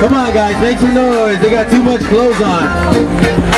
Come on, guys, make some noise. They got too much clothes on.